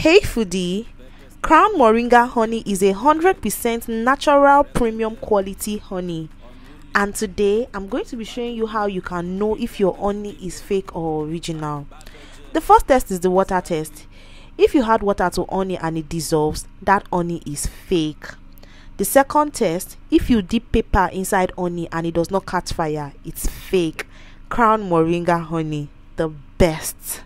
Hey foodie, Crown Moringa honey is a 100% natural premium quality honey. And today I'm going to be showing you how you can know if your honey is fake or original. The first test is the water test. If you add water to honey and it dissolves, that honey is fake. The second test, if you dip paper inside honey and it does not catch fire, it's fake. Crown Moringa honey, the best.